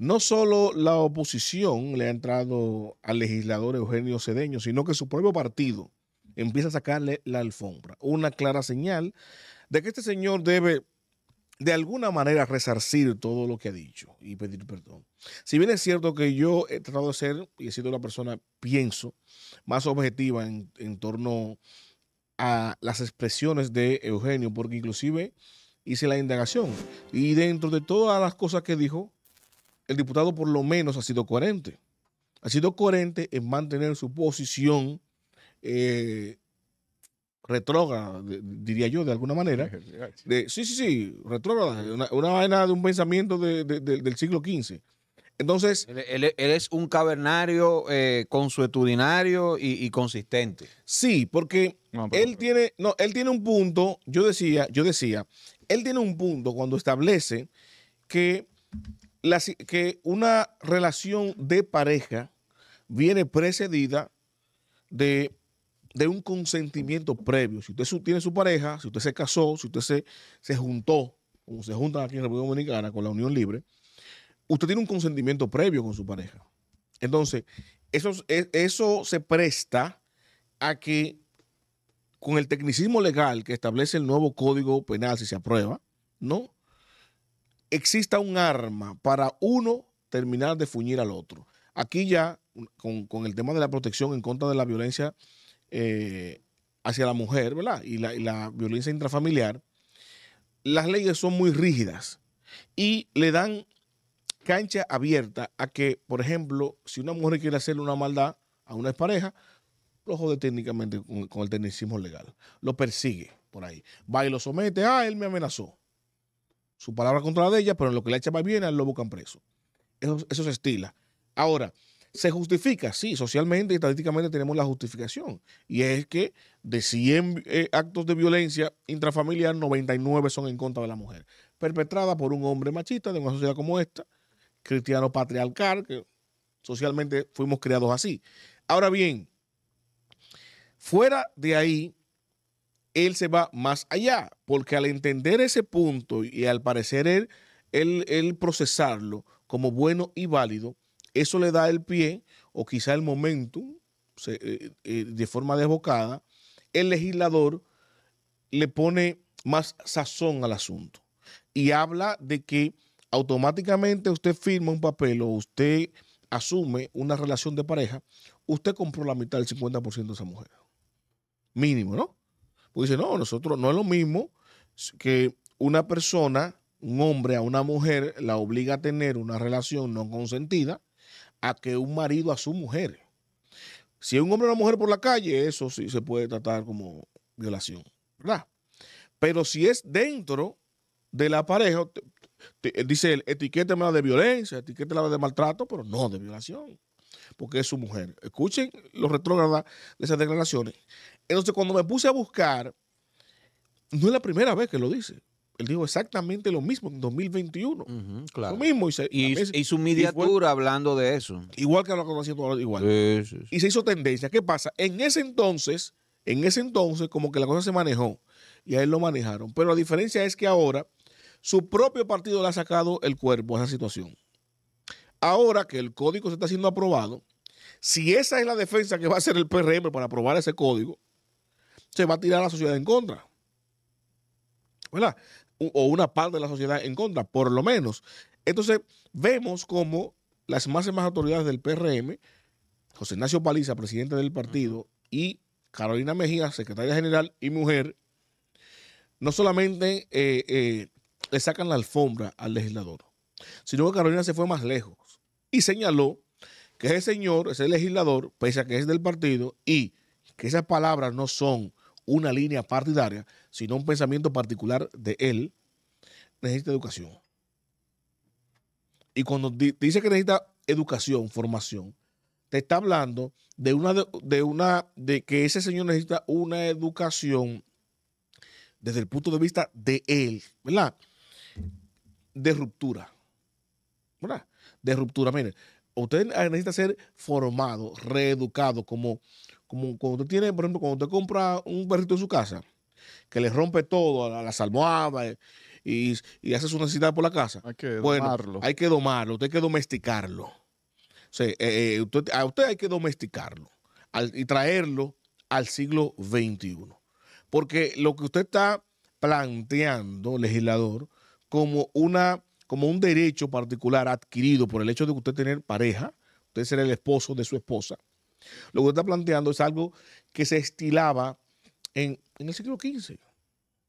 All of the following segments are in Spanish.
no solo la oposición le ha entrado al legislador Eugenio Cedeño, sino que su propio partido empieza a sacarle la alfombra. Una clara señal de que este señor debe de alguna manera resarcir todo lo que ha dicho y pedir perdón. Si bien es cierto que yo he tratado de ser y he sido una persona, pienso, más objetiva en, en torno a las expresiones de Eugenio, porque inclusive hice la indagación y dentro de todas las cosas que dijo, el diputado por lo menos ha sido coherente. Ha sido coherente en mantener su posición eh, retrógrada, diría yo, de alguna manera. De, sí, sí, sí, retrógrada. Una, vaina de un pensamiento del siglo XV. Entonces. Él, es un cavernario eh, consuetudinario y, consistente. Sí, porque él tiene. No, él tiene un punto. Yo decía, yo decía, él tiene un punto cuando establece que que una relación de pareja viene precedida de, un consentimiento previo. Si usted tiene su pareja, si usted se casó, si usted se, se juntó, como se juntan aquí en República Dominicana con la unión libre, usted tiene un consentimiento previo con su pareja. Entonces, eso, e, eso se presta a que con el tecnicismo legal que establece el nuevo Código Penal, si se aprueba, ¿no? Exista un arma para uno terminar de fuñir al otro. Aquí ya, con, el tema de la protección en contra de la violencia eh, hacia la mujer, ¿verdad? Y la, violencia intrafamiliar, las leyes son muy rígidas y le dan cancha abierta a que, por ejemplo, si una mujer quiere hacerle una maldad a una pareja, lo jode técnicamente con, con, el tecnicismo legal. Lo persigue por ahí. Va y lo somete. Ah, él me amenazó su palabra contra la de ella, pero en lo que le echa más bien, lo buscan preso. Eso, se estila. Ahora, ¿se justifica? Sí, socialmente y estadísticamente tenemos la justificación. Y es que de 100 eh, actos de violencia intrafamiliar, 99 son en contra de la mujer. Perpetrada por un hombre machista de una sociedad como esta, cristiano patriarcal, que socialmente fuimos creados así. Ahora bien, fuera de ahí, él se va más allá, porque al entender ese punto y al parecer él, él, procesarlo como bueno y válido, eso le da el pie o quizá el momentum eh, eh, de forma desbocada, el legislador le pone más sazón al asunto y habla de que automáticamente usted firma un papel o usted asume una relación de pareja, usted compró la mitad del 50% de esa mujer. Mínimo, ¿no? Pues dice, no, nosotros no es lo mismo que una persona, un hombre a una mujer, la obliga a tener una relación no consentida a que un marido a su mujer. Si es un hombre o una mujer por la calle, eso sí se puede tratar como violación, ¿verdad? Pero si es dentro de la pareja, dice él, etiquétela de violencia, etiquétela de maltrato, pero no de violación, porque es su mujer. Escuchen los retrógradas de esas declaraciones. Entonces, cuando me puse a buscar, no es la primera vez que lo dice. Él dijo exactamente lo mismo en 2021. claro. Lo mismo. Y, su mediatura hablando de eso. Igual que lo que haciendo ahora, igual. Y se hizo tendencia. ¿Qué pasa? En ese entonces, en ese entonces, como que la cosa se manejó y a él lo manejaron. Pero la diferencia es que ahora su propio partido le ha sacado el cuerpo a esa situación. Ahora que el código se está siendo aprobado, si esa es la defensa que va a hacer el PRM para aprobar ese código, se va a tirar la sociedad en contra. ¿Verdad? O una parte de la sociedad en contra, por lo menos. Entonces, vemos como las máximas autoridades del PRM, José Ignacio Paliza, presidente del partido, y Carolina Mejía, secretaria general y mujer, no solamente eh, eh, le sacan la alfombra al legislador, sino que Carolina se fue más lejos y señaló que ese señor, ese legislador, pese a que es del partido y que esas palabras no son una línea partidaria, sino un pensamiento particular de él, necesita educación. Y cuando dice que necesita educación, formación, te está hablando de una, de, una, de que ese señor necesita una educación desde el punto de vista de él, ¿verdad? De ruptura, ¿verdad? De ruptura. Mire, usted necesita ser formado, reeducado, como como cuando usted tiene, por ejemplo, cuando usted compra un perrito en su casa, que le rompe todo, a las almohadas, y, hace su necesidad por la casa. Hay que domarlo. Bueno, hay que domarlo, usted hay que domesticarlo. O sea, eh, eh, a usted hay que domesticarlo y traerlo al siglo XXI. Porque lo que usted está planteando, legislador, como, una, como un derecho particular adquirido por el hecho de que usted tener pareja, usted ser el esposo de su esposa, lo que usted está planteando es algo que se estilaba en, el siglo XV,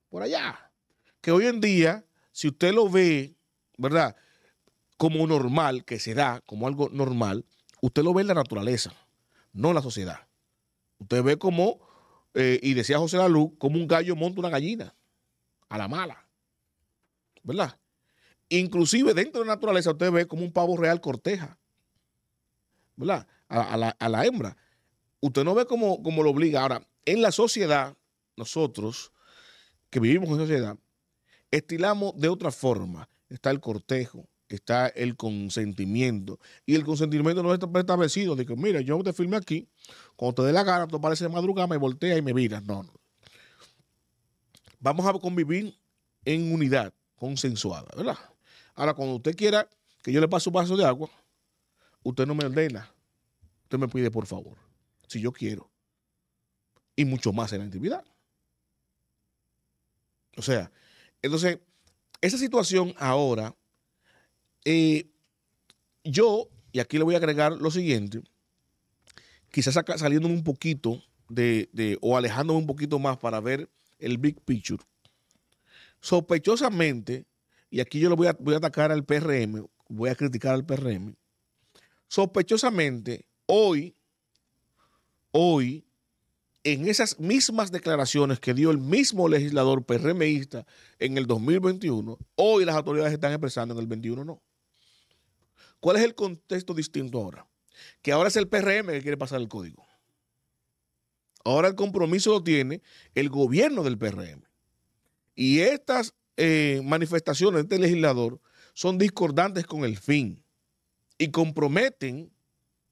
por allá. Que hoy en día, si usted lo ve, ¿verdad? Como normal, que se da como algo normal, usted lo ve en la naturaleza, no en la sociedad. Usted ve como, eh, y decía José Luz, como un gallo monta una gallina, a la mala. ¿Verdad? Inclusive dentro de la naturaleza usted ve como un pavo real corteja. ¿Verdad? A, la, hembra. Usted no ve como, como lo obliga. Ahora, en la sociedad, nosotros que vivimos en sociedad, estilamos de otra forma. Está el cortejo, está el consentimiento. Y el consentimiento no está establecido de que, mira, yo te filme aquí, cuando te dé la gana, tú apareces de madrugada, me voltea y me miras. No, no. Vamos a convivir en unidad, consensuada, ¿verdad? Ahora, cuando usted quiera que yo le pase un vaso de agua, usted no me ordena. Usted me pide por favor, si yo quiero. Y mucho más en la intimidad. O sea, entonces, esa situación ahora eh, yo, y aquí le voy a agregar lo siguiente, quizás saliendo un poquito de, o alejándome un poquito más para ver el big picture. Sospechosamente, y aquí yo lo voy a, voy a atacar al PRM, voy a criticar al PRM, sospechosamente, hoy, hoy, en esas mismas declaraciones que dio el mismo legislador PRMista en el 2021, hoy las autoridades están expresando en el 21 no. ¿Cuál es el contexto distinto ahora? Que ahora es el PRM que quiere pasar el código. Ahora el compromiso lo tiene el gobierno del PRM. Y estas eh, manifestaciones de este legislador son discordantes con el fin y comprometen,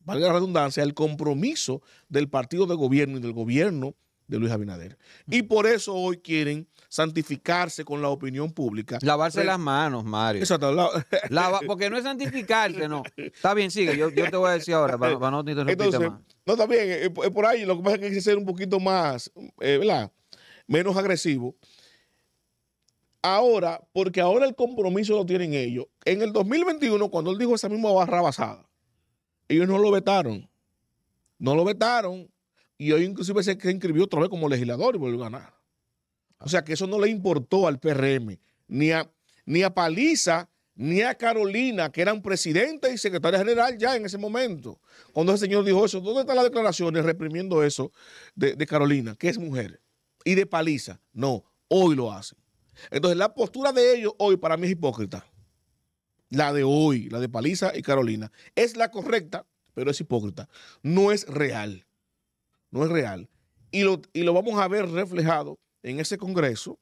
valga la redundancia, el compromiso del partido de gobierno y del gobierno de Luis Abinader. Y por eso hoy quieren santificarse con la opinión pública. Lavarse las manos, Mario. Exacto. porque no es santificarse, no. Está bien, sigue. Yo, te voy a decir ahora, para, no te Entonces, más. No, está bien. Es por ahí. Lo que pasa es que hay que ser un poquito más, eh, ¿verdad? Menos agresivo. Ahora, porque ahora el compromiso lo tienen ellos. En el 2021, cuando él dijo esa misma barra basada, ellos no lo vetaron. No lo vetaron y hoy inclusive se inscribió otra vez como legislador y volvió a ganar. O sea que eso no le importó al PRM, ni a, ni a Paliza, ni a Carolina, que eran presidente y secretaria general ya en ese momento. Cuando ese señor dijo eso, ¿dónde están las declaraciones reprimiendo eso de, de Carolina, que es mujer? Y de Paliza. No, hoy lo hacen. Entonces la postura de ellos hoy para mí es hipócrita. La de hoy, la de Paliza y Carolina, es la correcta, pero es hipócrita. No es real no es real. Y lo, y lo vamos a ver reflejado en ese Congreso,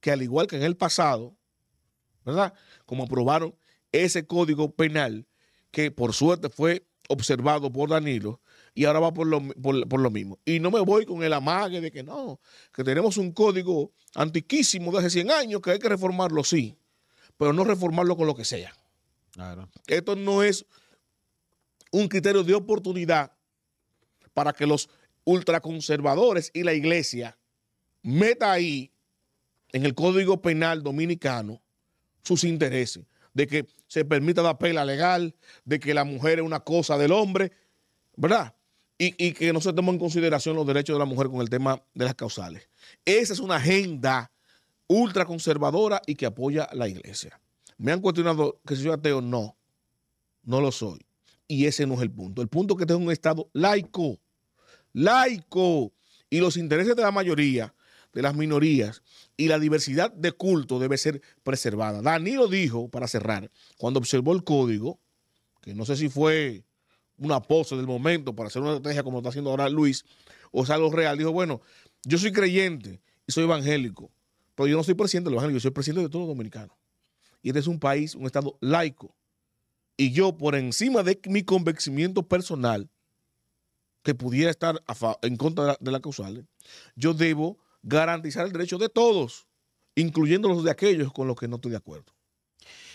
que al igual que en el pasado, ¿verdad? Como aprobaron ese código penal, que por suerte fue observado por Danilo, y ahora va por lo, por, lo, mismo. Y no me voy con el amague de que no, que tenemos un código antiquísimo de hace 100 años que hay que reformarlo, sí, pero no reformarlo con lo que sea. Esto no es un criterio de oportunidad para que los ultraconservadores y la iglesia meta ahí en el Código Penal Dominicano sus intereses, de que se permita la pela legal, de que la mujer es una cosa del hombre, ¿verdad? Y, que no se tomen en consideración los derechos de la mujer con el tema de las causales. Esa es una agenda ultraconservadora y que apoya a la iglesia. Me han cuestionado que soy ateo, no, no lo soy. Y ese no es el punto. El punto es que tengo un Estado laico laico y los intereses de la mayoría, de las minorías y la diversidad de culto debe ser preservada. Danilo dijo, para cerrar, cuando observó el código, que no sé si fue una pose del momento para hacer una estrategia como está haciendo ahora Luis, o sea, algo real, dijo, bueno, yo soy creyente y soy evangélico, pero yo no soy presidente del evangelio, yo soy presidente de todos los dominicanos. Y este es un país, un estado laico. Y yo, por encima de mi convencimiento personal, que pudiera estar en contra de la, causal, yo debo garantizar el derecho de todos, incluyendo los de aquellos con los que no estoy de acuerdo.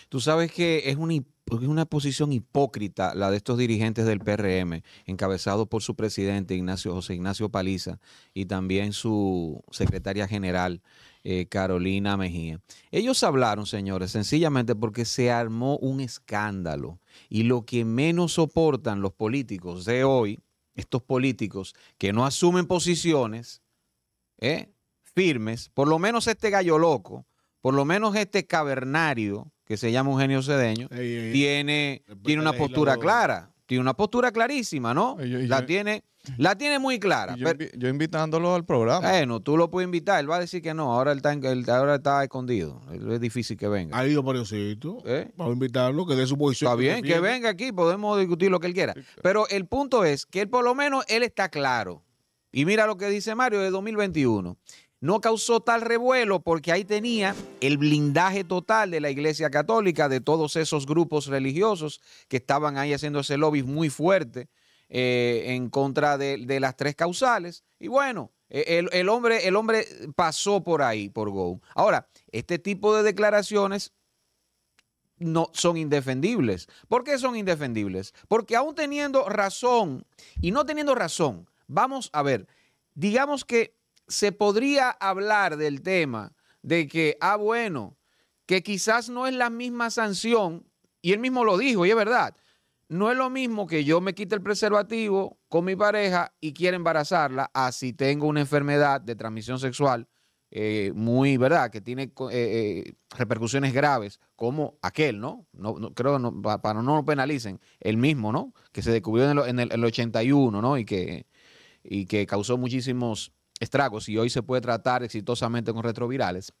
Tú sabes que es una, una posición hipócrita la de estos dirigentes del PRM, encabezados por su presidente Ignacio José Ignacio Paliza y también su secretaria general eh, Carolina Mejía. Ellos hablaron, señores, sencillamente porque se armó un escándalo y lo que menos soportan los políticos de hoy, estos políticos que no asumen posiciones eh, firmes, por lo menos este gallo loco, por lo menos este cavernario, que se llama Eugenio Cedeño, tiene, tiene una postura clara, tiene una postura clarísima, ¿no? la, tiene, la tiene muy clara. Yo, invitándolo al programa. Bueno, tú lo puedes invitar, él va a decir que no, ahora él está, ahora está escondido, es difícil que venga. Ha ido varios ¿Eh? Vamos a invitarlo, que dé su posición. Está bien, que, venga aquí, podemos discutir lo que él quiera. Pero el punto es que él por lo menos, él está claro. Y mira lo que dice Mario de 2021 no causó tal revuelo porque ahí tenía el blindaje total de la Iglesia Católica, de todos esos grupos religiosos que estaban ahí haciendo ese lobby muy fuerte eh, en contra de, las tres causales. Y bueno, e, el, hombre, el hombre pasó por ahí, por Go. Ahora, este tipo de declaraciones no son indefendibles. ¿Por qué son indefendibles? Porque aún teniendo razón y no teniendo razón, vamos a ver, digamos que se podría hablar del tema de que, ah, bueno, que quizás no es la misma sanción, y él mismo lo dijo, y es verdad, no es lo mismo que yo me quite el preservativo con mi pareja y quiera embarazarla, así tengo una enfermedad de transmisión sexual eh, muy, ¿verdad?, que tiene eh, eh, repercusiones graves, como aquel, ¿no? no, creo, no, para no lo penalicen, el mismo, ¿no? Que se descubrió en el, en el 81, ¿no? Y que, y que causó muchísimos estragos y hoy se puede tratar exitosamente con retrovirales,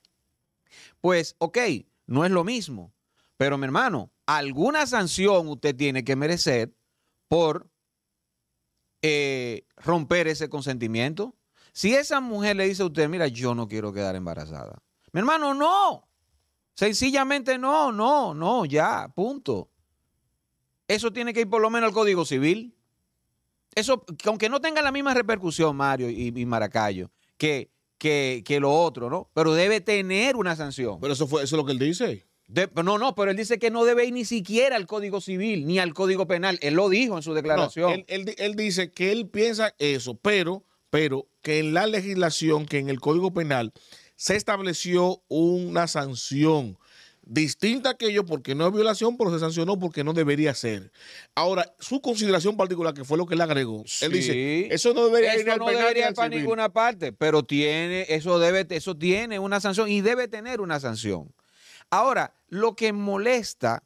pues ok, no es lo mismo. Pero mi hermano, alguna sanción usted tiene que merecer por eh, romper ese consentimiento. Si esa mujer le dice a usted, mira, yo no quiero quedar embarazada. Mi hermano, no. Sencillamente no, no, no, ya, punto. Eso tiene que ir por lo menos al Código Civil eso, aunque no tenga la misma repercusión, Mario y, Maracayo, que, que, lo otro, ¿no? Pero debe tener una sanción. Pero eso fue eso es lo que él dice. no, no, pero él dice que no debe ir ni siquiera al Código Civil ni al Código Penal. Él lo dijo en su declaración. él, dice que él piensa eso, pero, pero que en la legislación, que en el Código Penal se estableció una sanción distinta a aquello porque no es violación, pero se sancionó porque no debería ser. Ahora, su consideración particular, que fue lo que él agregó, él dice, eso no debería ir no debería para ninguna parte, pero tiene, eso debe, eso tiene una sanción y debe tener una sanción. Ahora, lo que molesta,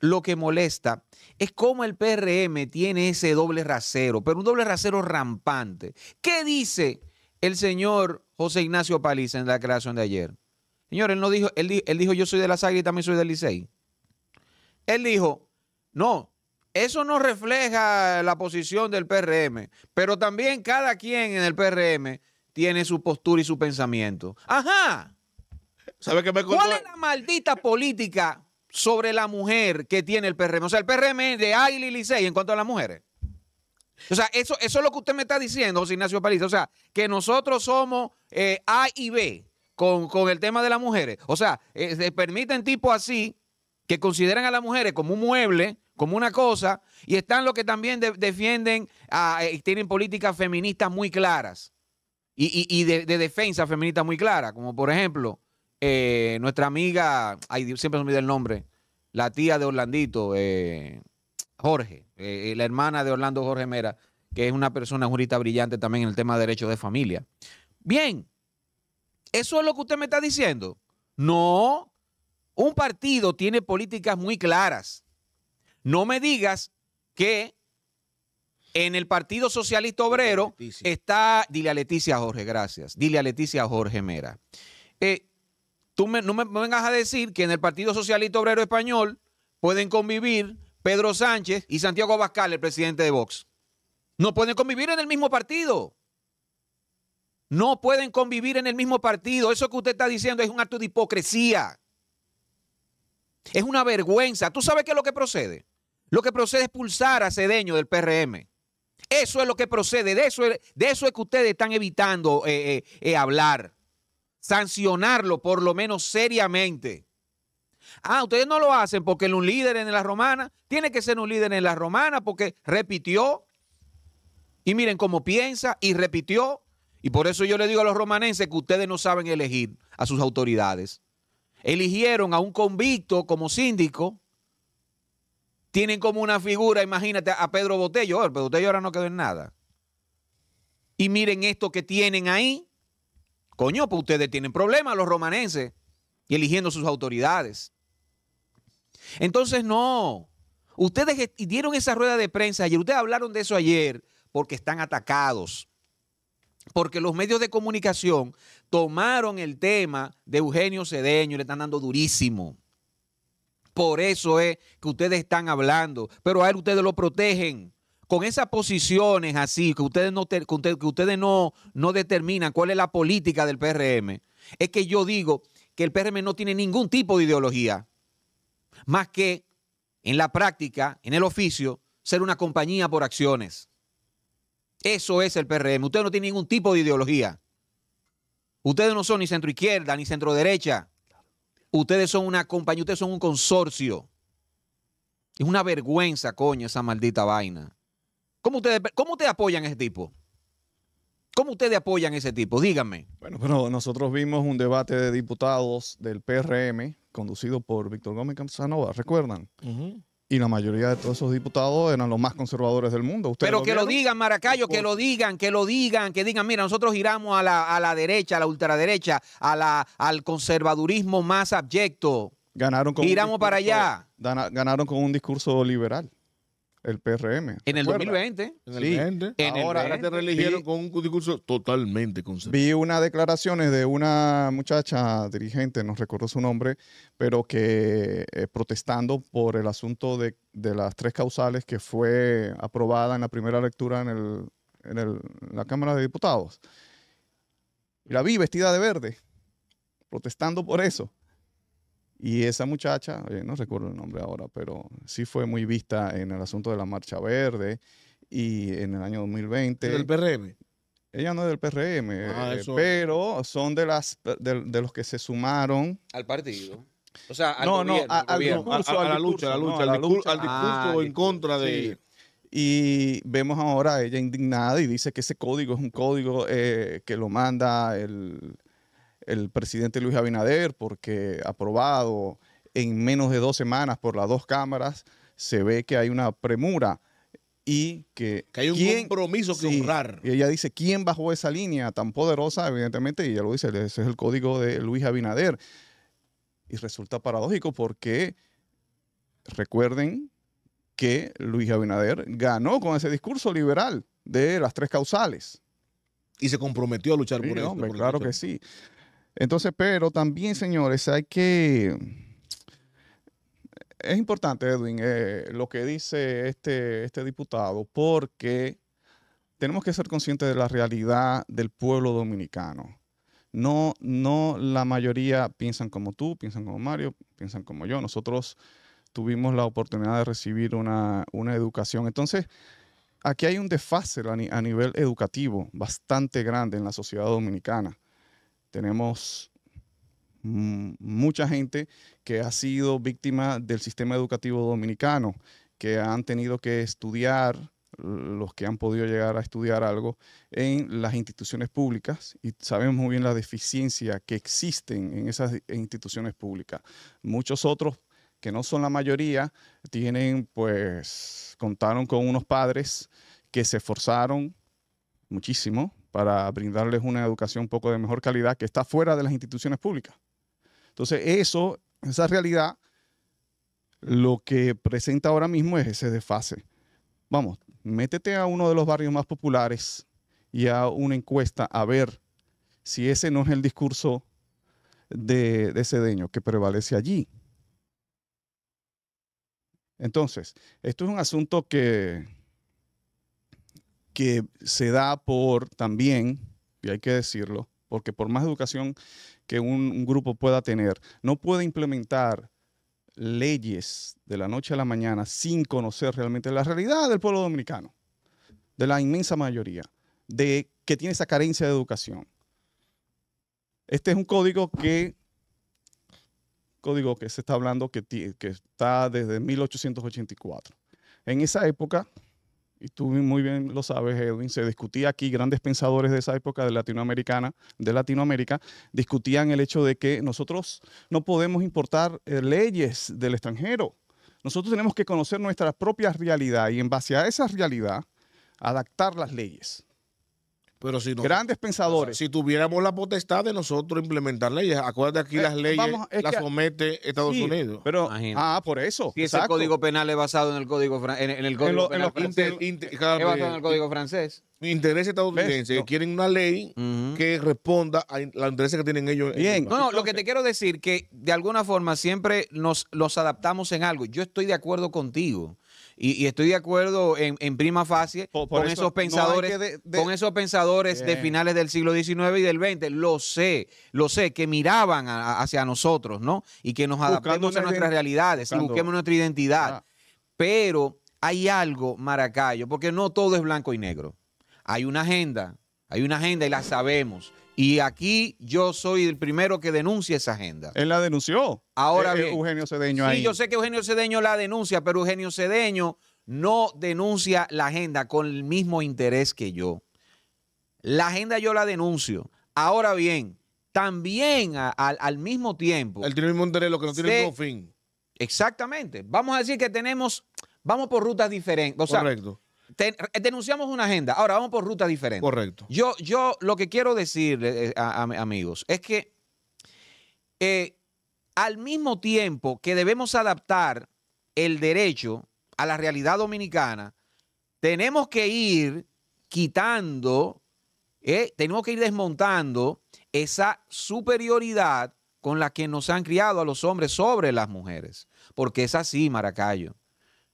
lo que molesta es cómo el PRM tiene ese doble rasero, pero un doble rasero rampante. ¿Qué dice el señor José Ignacio Paliza en la declaración de ayer? Señor, él no dijo, él, dijo, yo soy de la Águilas y también soy del Licey. Él dijo, no, eso no refleja la posición del PRM, pero también cada quien en el PRM tiene su postura y su pensamiento. Ajá. ¿Sabe qué me ¿Cuál es la maldita política sobre la mujer que tiene el PRM? O sea, el PRM es de Águila y Licey en cuanto a las mujeres. O sea, eso, eso es lo que usted me está diciendo, José Ignacio Paliza. O sea, que nosotros somos eh, A y B con, el tema de las mujeres. O sea, eh, se permiten tipos así que consideran a las mujeres como un mueble, como una cosa, y están los que también defienden, y tienen políticas feministas muy claras y, de, defensa feminista muy clara, como por ejemplo eh, nuestra amiga, ay, siempre se me olvida el nombre, la tía de Orlandito, eh, Jorge, la hermana de Orlando Jorge Mera, que es una persona jurista brillante también en el tema de derechos de familia. Bien, ¿Eso es lo que usted me está diciendo? No. Un partido tiene políticas muy claras. No me digas que en el Partido Socialista Obrero está, dile a Leticia Jorge, gracias, dile a Leticia Jorge Mera. Eh, tú no me vengas a decir que en el Partido Socialista Obrero Español pueden convivir Pedro Sánchez y Santiago Abascal, el presidente de Vox. No pueden convivir en el mismo partido. No pueden convivir en el mismo partido. Eso que usted está diciendo es un acto de hipocresía. Es una vergüenza. ¿Tú sabes qué es lo que procede? Lo que procede es pulsar a Cedeño del PRM. Eso es lo que procede. De eso es, de eso es que ustedes están evitando eh, eh, eh, hablar. sancionarlo por lo menos seriamente. Ah, ustedes no lo hacen porque un líder en la romana. Tiene que ser un líder en la romana porque repitió. Y miren cómo piensa y repitió. Y por eso yo le digo a los romanenses que ustedes no saben elegir a sus autoridades. Eligieron a un convicto como síndico. Tienen como una figura, imagínate, a Pedro Botello. Pedro Botello ahora no quedó en nada. Y miren esto que tienen ahí. Coño, pues ustedes tienen problemas los romanenses y eligiendo sus autoridades. Entonces, no. Ustedes dieron esa rueda de prensa ayer, ustedes hablaron de eso ayer porque están atacados. Porque los medios de comunicación tomaron el tema de Eugenio Cedeño y le están dando durísimo. Por eso es que ustedes están hablando, pero a él ustedes lo protegen con esas posiciones así, que ustedes no, que ustedes no, no determinan cuál es la política del PRM, es que yo digo que el PRM no tiene ningún tipo de ideología, más que en la práctica, en el oficio, ser una compañía por acciones. Eso es el PRM. Ustedes no tienen ningún tipo de ideología. Ustedes no son ni centro izquierda ni centro derecha. Ustedes son una compañía, ustedes son un consorcio. Es una vergüenza, coño, esa maldita vaina. ¿Cómo ustedes, cómo ustedes apoyan a ese tipo? ¿Cómo ustedes apoyan a ese tipo? Díganme. Bueno, pero nosotros vimos un debate de diputados del PRM conducido por Víctor Gómez Casanova, ¿recuerdan? Y la mayoría de todos esos diputados eran los más conservadores del mundo. Pero que lo digan, Maracayo, que lo digan, que lo digan, que digan, mira, nosotros giramos a la, a la derecha, a la ultraderecha, a la, al conservadurismo más abyecto. Ganaron con giramos para allá. Ganaron con un discurso liberal el PRM. En el 2020. En el 20. ahora, te reeligieron con un discurso totalmente conservador. Vi unas declaraciones de una muchacha dirigente, no recuerdo su nombre, pero que eh, protestando por el asunto de, las tres causales que fue aprobada en la primera lectura en, el, en, el, en la Cámara de Diputados. Y la vi vestida de verde, protestando por eso. Y esa muchacha, no recuerdo el nombre ahora, pero sí fue muy vista en el asunto de la Marcha Verde y en el año 2020. ¿Del PRM? Ella no es del PRM, ah, eh, pero son de, las, de, los que se sumaron. Al partido. O sea, al no, no, a, a, la lucha, a la lucha, al, discurso, ah, en contra de... Y vemos ahora a ella indignada y dice que ese código es un código eh, que lo manda el, el presidente Luis Abinader, porque aprobado en menos de dos semanas por las dos cámaras, se ve que hay una premura y que, hay un compromiso que honrar. Y ella dice, ¿quién bajó esa línea tan poderosa? Evidentemente, y ella lo dice, ese es el código de Luis Abinader. Y resulta paradójico porque recuerden que Luis Abinader ganó con ese discurso liberal de las tres causales. Y se comprometió a luchar por eso. claro que sí. Entonces, pero también, señores, hay que... Es importante, Edwin, eh, lo que dice este, este diputado, porque tenemos que ser conscientes de la realidad del pueblo dominicano. No, no la mayoría piensan como tú, piensan como Mario, piensan como yo. Nosotros tuvimos la oportunidad de recibir una, educación. Entonces, aquí hay un desfase a nivel educativo bastante grande en la sociedad dominicana tenemos mucha gente que ha sido víctima del sistema educativo dominicano, que han tenido que estudiar, los que han podido llegar a estudiar algo en las instituciones públicas y sabemos muy bien la deficiencia que existen en esas instituciones públicas. Muchos otros que no son la mayoría tienen pues contaron con unos padres que se esforzaron muchísimo para brindarles una educación un poco de mejor calidad que está fuera de las instituciones públicas. Entonces, eso, esa realidad, lo que presenta ahora mismo es ese desfase. Vamos, métete a uno de los barrios más populares y a una encuesta a ver si ese no es el discurso de, de Cedeño que prevalece allí. Entonces, esto es un asunto que, que se da por también, y hay que decirlo, porque por más educación que un, grupo pueda tener, no puede implementar leyes de la noche a la mañana sin conocer realmente la realidad del pueblo dominicano, de la inmensa mayoría, de que tiene esa carencia de educación. Este es un código que, código que se está hablando que, que está desde 1884. En esa época, y tú muy bien lo sabes, Edwin, se discutía aquí, grandes pensadores de esa época de Latinoamericana, de Latinoamérica, discutían el hecho de que nosotros no podemos importar eh, leyes del extranjero. Nosotros tenemos que conocer nuestra propia realidad y en base a esa realidad adaptar las leyes. Pero si no, Grandes pensadores. si tuviéramos la potestad de nosotros implementar leyes, acuérdate aquí Eh, las leyes vamos, es las que- somete Estados Sí, Unidos. Pero, Imagínate. ah, por eso. Si ese exacto. código penal es basado en el código en, en el código lo- penal francés, Inter- inter- es cada- basado en el código francés. intereses estadounidenses ¿Ves? No. quieren una ley que responda a los intereses que tienen ellos. en- Bien. No, no, lo que te quiero decir que de alguna forma siempre nos los adaptamos en algo. Yo estoy de acuerdo contigo y, y estoy de acuerdo en, en prima facie Por- por con eso esos pensadores, de- de- con esos pensadores de finales del siglo XIX y del XX. Lo sé, lo sé, que miraban a- hacia nosotros, ¿no? Y que nos Buscando adaptemos a nuestras realidades y busquemos nuestra identidad. Ah. Pero hay algo, Maracayo, porque no todo es blanco y negro. Hay una agenda, hay una agenda y la sabemos. Y aquí yo soy el primero que denuncia esa agenda. Él la denunció. Ahora Eh, eh, bien, Eugenio Cedeño Sí, ahí. yo sé que Eugenio Cedeño la denuncia, pero Eugenio Cedeño no denuncia la agenda con el mismo interés que yo. La agenda yo la denuncio. Ahora bien, también a- al- al mismo tiempo, Él tiene el mismo interés, lo que no tiene Sí. el mismo fin. exactamente, vamos a decir que tenemos, vamos por rutas diferentes. O sea, Correcto, denunciamos una agenda, ahora vamos por rutas diferentes. correcto. Yo, yo lo que quiero decirle, eh, a- a- amigos, es que eh, al mismo tiempo que debemos adaptar el derecho a la realidad dominicana, tenemos que ir quitando, eh, tenemos que ir desmontando esa superioridad con la que nos han criado a los hombres sobre las mujeres. Porque es así, Maracayo.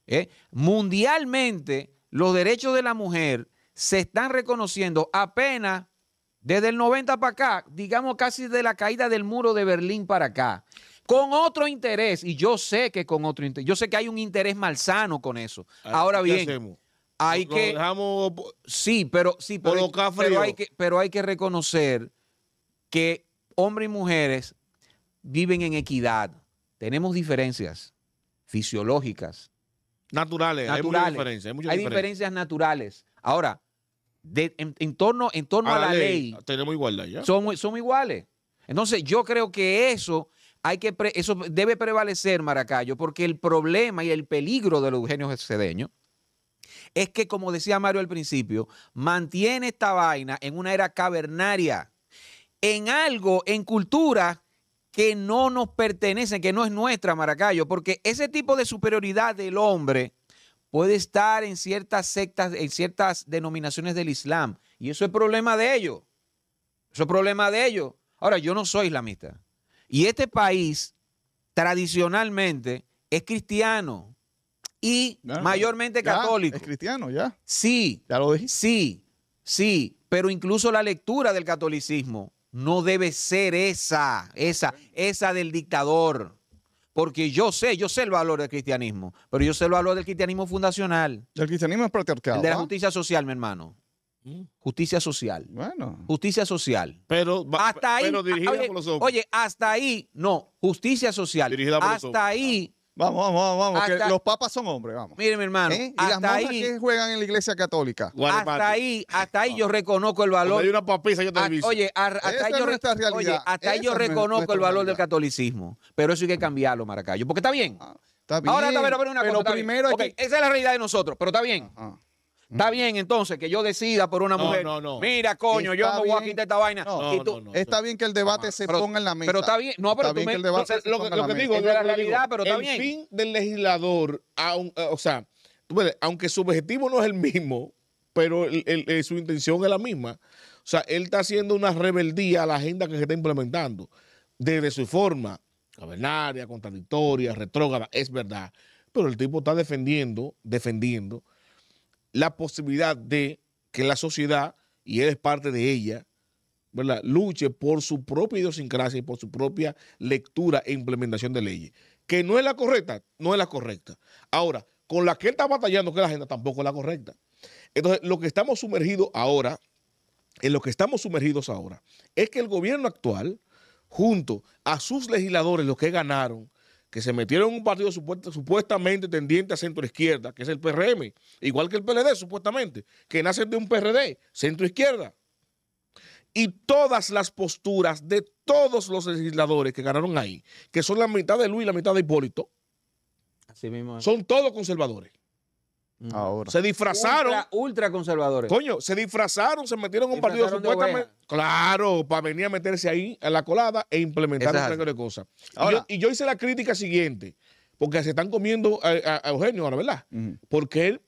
¿eh? Mundialmente, los derechos de la mujer se están reconociendo apenas desde el 90 para acá, digamos casi de la caída del muro de Berlín para acá, con otro interés, y yo sé que con otro interés, yo sé que hay un interés malsano con eso. Ahora ¿Qué bien, hay Lo que... dejamos Sí, pero sí, pero, pero hay que, pero hay que reconocer que hombres y mujeres viven en equidad. Tenemos diferencias fisiológicas, naturales. Hay naturales. Hay, mucha Hay diferencia. diferencias naturales. Ahora, de- en, en torno, en torno a, la ley, Tenemos igualdad ya. somos, somos iguales. Entonces, yo creo que eso hay que pre- eso debe prevalecer, Maracayo, porque el problema y el peligro de los Eugenio Cedeño es que, como decía Mario al principio, mantiene esta vaina en una era cavernaria, en algo, en cultura que no nos pertenece, que no es nuestra, Maracayo, porque ese tipo de superioridad del hombre puede estar en ciertas sectas, en ciertas denominaciones del Islam, y eso es problema de ellos. Eso es problema de ellos. Ahora, yo no soy islamista. Y este país tradicionalmente es cristiano y mayormente ya, católico. Es cristiano, ya. Sí, Ya lo dijiste. sí, sí, pero incluso la lectura del catolicismo no debe ser esa, esa, esa del dictador. Porque yo sé, yo sé el valor del cristianismo, pero yo sé el valor del cristianismo fundacional, El cristianismo es patriarcado. el de la ¿ah? justicia social, mi hermano. Mm. Justicia social. Bueno. Justicia social. Pero, va- Hasta ahí. pero dirigida oye, por los hombres. oye, hasta ahí, no, justicia social. Dirigida por los Hasta ahí, Vamos, vamos, vamos, vamos. que Hasta- los papas son hombres, vamos. mire, mi hermano, ¿Eh? Y las hasta monjas ahí, que juegan en la iglesia católica. Hasta ahí, hasta ahí yo reconozco el valor. hay una papisa, yo te Ah, aviso. Oye, a- hasta Esa ahí yo, realidad. oye, hasta ahí yo reconozco el valor del catolicismo, pero eso hay que cambiarlo, Maracayo, porque está bien. Ah, Está bien. Ahora está bien, pero una pero cosa, está bien. primero hay que... esa es la realidad de nosotros, pero está bien. Ajá. Está bien entonces que yo decida por una No, mujer. no, no. Mira, coño, yo me voy a quitar esta vaina. No, y no, tú- no, no. Está bien que el debate se Pero- ponga en la mesa. Pero está bien, no, pero Está tú bien me- que el debate Entonces, se lo, ponga que- lo digo Es de la que digo, realidad, pero está el bien. fin del legislador, aun- eh, o sea, tú ves, aunque su objetivo no es el mismo, pero el- el- eh, su intención es la misma. O sea, él está haciendo una rebeldía a la agenda que se está implementando desde su forma cavernaria, contradictoria, retrógrada, es verdad. Pero el tipo está defendiendo, defendiendo la posibilidad de que la sociedad, y él es parte de ella, ¿verdad? luche por su propia idiosincrasia y por su propia lectura e implementación de leyes. Que no es la correcta, no es la correcta. Ahora, con la que él está batallando, que la agenda, tampoco es la correcta. Entonces, lo que estamos sumergidos ahora, en lo que estamos sumergidos ahora, es que el gobierno actual junto a sus legisladores, los que ganaron, que se metieron en un partido supuestamente tendiente a centro izquierda, que es el PRM, igual que el PLD supuestamente, que nace de un PRD, centro izquierda. Y todas las posturas de todos los legisladores que ganaron ahí, que son la mitad de Luis y la mitad de Hipólito, son todos conservadores. Ahora. Se disfrazaron. Ultra, conservadores. Coño, se disfrazaron, se metieron en un partido supuestamente. Claro, para venir a meterse ahí a la colada e implementar un de cosas. y, yo, hice la crítica siguiente, porque se están comiendo a, Eugenio ahora, ¿verdad? Porque él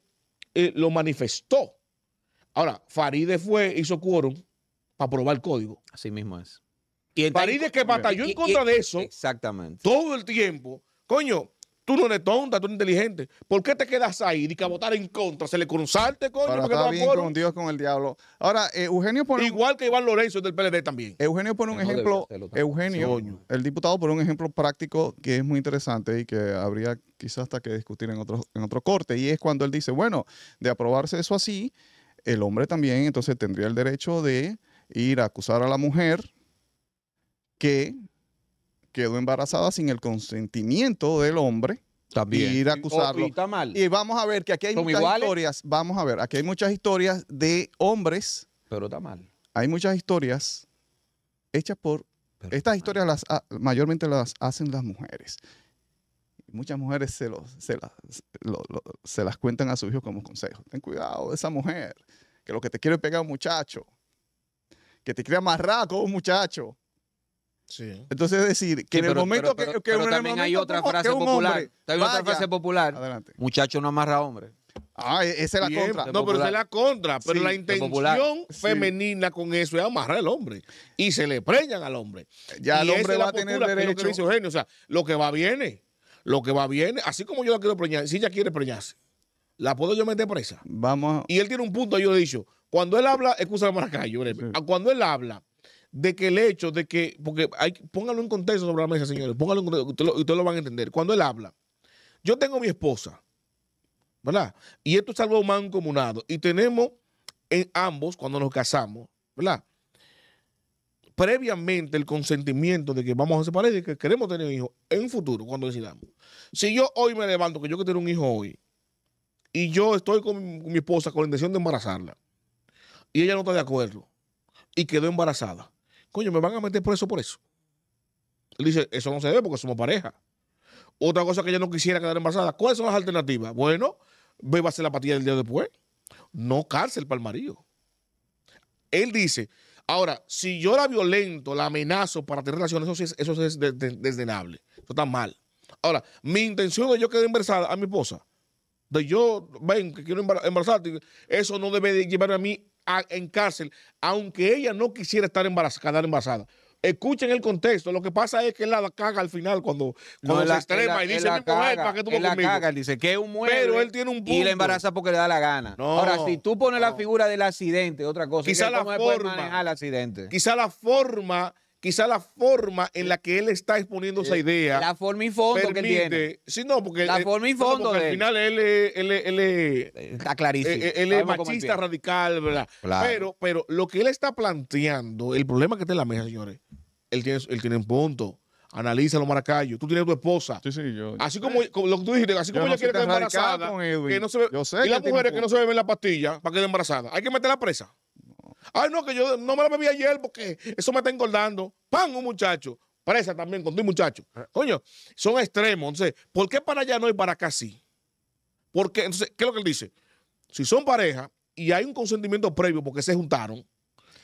eh, lo manifestó. Ahora, Faride fue, hizo quórum para aprobar el código. Así mismo es. Y Faride que batalló en contra de eso. Exactamente. Todo el tiempo. Coño, Tú no eres tonta, tú eres inteligente. ¿Por qué te quedas ahí y que a votar en contra? ¿Se le cruzarte, coño? Para estar bien con Dios, con el diablo. Ahora, eh, Eugenio pone... Igual que Iván Lorenzo del PLD también. Eugenio pone un ejemplo... Eugenio, el diputado pone un ejemplo práctico que es muy interesante y que habría quizás hasta que discutir en otro, en otro corte. Y es cuando él dice, bueno, de aprobarse eso así, el hombre también entonces tendría el derecho de ir a acusar a la mujer que quedó embarazada sin el consentimiento del hombre. También. Y ir a acusarlo. Y, vamos a ver que aquí hay muchas historias. Vamos a ver, aquí hay muchas historias de hombres. Pero está mal. Hay muchas historias hechas por. estas historias las, mayormente las hacen las mujeres. Muchas mujeres se, se, las, se las cuentan a sus hijos como consejo. Ten cuidado de esa mujer, que lo que te quiere pegar un muchacho, que te quiere amarrar con un muchacho. Entonces, es decir, que en el momento que, también hay otra frase popular. hay otra frase popular. Adelante. Muchacho no amarra a hombre. Ah, e-, esa es la contra. No, pero esa es la contra. Pero la intención femenina con eso es amarrar al hombre. Y se le preñan al hombre. Ya el hombre va a tener derecho. Lo que dice Eugenio. O sea, lo que va viene. Lo que va viene. Así como yo la quiero preñar, si ella quiere preñarse, ¿la puedo yo meter presa? Vamos. Y él tiene un punto, yo he dicho. Cuando él habla, excusa Maracayo, cuando él habla de que el hecho de que, porque hay, póngalo en contexto sobre la mesa, señores, póngalo en contexto, ustedes lo, lo van a entender. Cuando él habla, yo tengo mi esposa, ¿verdad? Y esto es algo mancomunado. Y tenemos en ambos, cuando nos casamos, ¿verdad? Previamente el consentimiento de que vamos a separar y que queremos tener un hijo en un futuro, cuando decidamos. Si yo hoy me levanto, que yo quiero tener un hijo hoy, y yo estoy con mi esposa con la intención de embarazarla, y ella no está de acuerdo, y quedó embarazada coño, me van a meter preso por eso. Él dice, eso no se debe porque somos pareja. Otra cosa que ella no quisiera quedar embarazada. ¿Cuáles son las alternativas? Bueno, a hacer la patilla del día después. No cárcel para el marido. Él dice, ahora, si yo la violento, la amenazo para tener relaciones, eso, es, eso es desdenable. Eso está mal. Ahora, mi intención de yo quedar embarazada a mi esposa, de yo, ven, que quiero embarazarte, eso no debe llevarme a mí en cárcel, aunque ella no quisiera estar embarazada, quedar embarazada. Escuchen el contexto. Lo que pasa es que él la caga al final cuando, cuando se extrema y dice, mi mujer, ¿para qué tú la caga, dice que es un mueble. Pero él tiene un punto. Y la embaraza porque le da la gana. Ahora, si tú pones la figura del accidente, otra cosa. Quizá la forma. el accidente. Quizá la forma quizá la forma en la que él está exponiendo esa idea. La forma y fondo que tiene. Sí, no, porque. La forma y fondo. al final él, él, él, está clarísimo. Él, es machista radical, ¿verdad? Pero, pero lo que él está planteando, el problema que está en la mesa, señores, él tiene, él tiene un punto. Analízalo, Maracayo. Tú tienes tu esposa. Sí, sí, yo. Así como, lo que tú dijiste, así como ella quiere quedar embarazada. Que no se ve, yo sé y las mujeres que no se beben la pastilla para quedar embarazada. Hay que meterla presa. Ay, no, que yo no me la bebí ayer porque eso me está engordando. Pan, un muchacho. Presa también con dos muchachos. Ah. Coño, son extremos. Entonces, ¿por qué para allá no y para acá sí? Porque, entonces, ¿qué es lo que él dice? Si son pareja y hay un consentimiento previo porque se juntaron,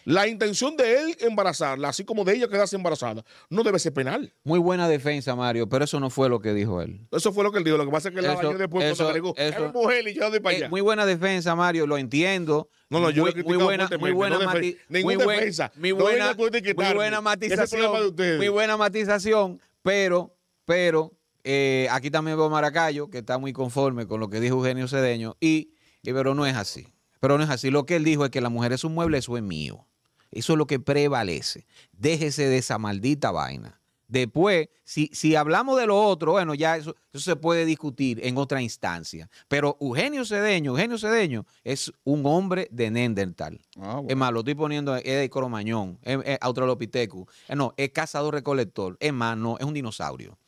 la intención de él embarazarla, así como de ella quedarse embarazada, no debe ser penal. Muy buena defensa, Mario, pero eso no fue lo que dijo él. Eso fue lo que él dijo. Lo que pasa es que la bañó después eso, cuando agregó, es mujer y yo de para eh, allá. muy buena defensa, Mario, lo entiendo. No, no, yo muy, muy buena, muy buena, no mati muy defensa. Muy buena, muy buena matización. Muy buena matización, pero, pero, eh, aquí también veo Maracayo, que está muy conforme con lo que dijo Eugenio Cedeño, y, y pero no es así. Pero no es así. Lo que él dijo es que la mujer es un mueble, eso es mío. Eso es lo que prevalece. Déjese de esa maldita vaina. Después, si, si hablamos de lo otro, bueno, ya eso, Eso se puede discutir en otra instancia. Pero Eugenio Cedeño, Eugenio Cedeño es un hombre de Nendertal. Ah, bueno. Es más, lo estoy poniendo, es de Cromañón, es, es Australopithecus. Eh, no, es cazador recolector. Es más, no, es un dinosaurio.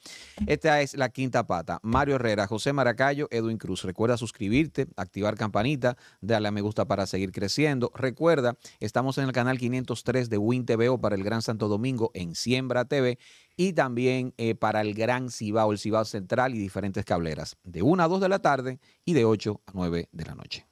Esta es la quinta pata. Mario Herrera, José Maracayo, Edwin Cruz. Recuerda suscribirte, activar campanita, darle a me gusta para seguir creciendo. Recuerda, estamos en el canal 503 de Win TVO para el Gran Santo Domingo en Siembra TV y también eh, para el Gran Cibao, el Cibao Central y diferentes cableras, de 1 a 2 de la tarde y de 8 a 9 de la noche.